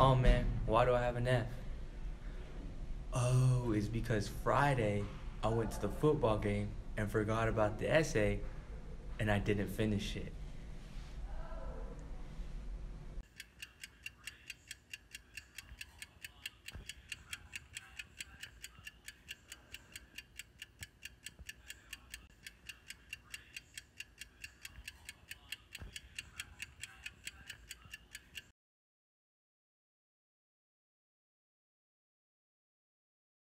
Oh man, why do I have an F? Oh, it's because Friday I went to the football game and forgot about the essay and I didn't finish it.